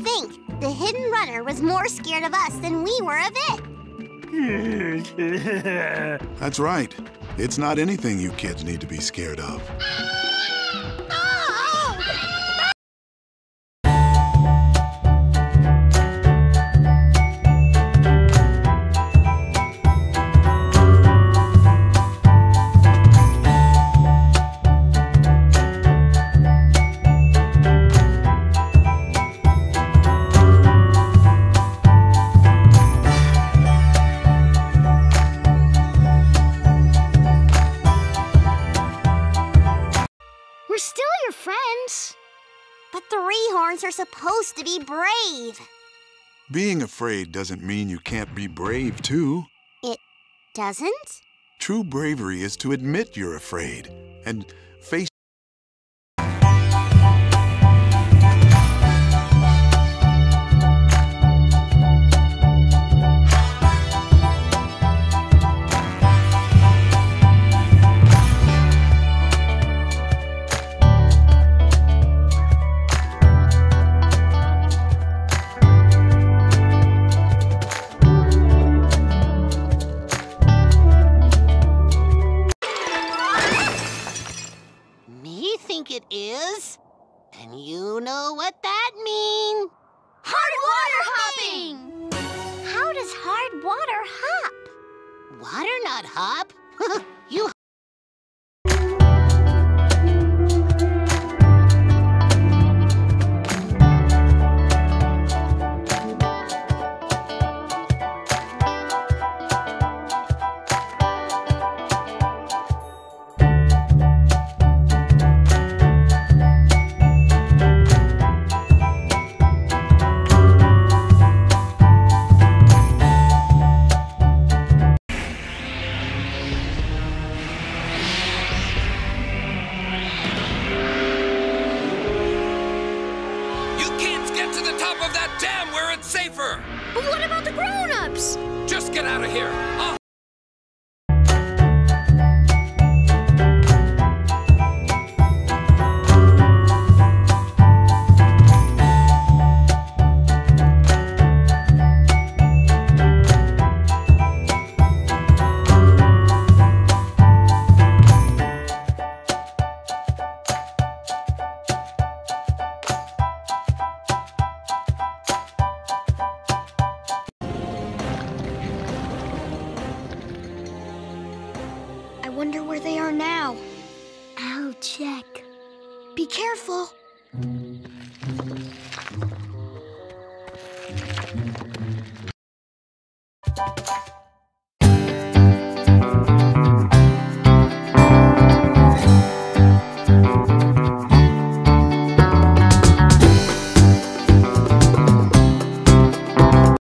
think. The hidden runner was more scared of us than we were of it. That's right. It's not anything you kids need to be scared of. Still your friends. But three horns are supposed to be brave. Being afraid doesn't mean you can't be brave, too. It doesn't? True bravery is to admit you're afraid and face think it is. And you know what that means. Hard water hopping! How does hard water hop? Water not hop. you You But what about the grown-ups? Just get out of here! I wonder where they are now. I'll check. Be careful.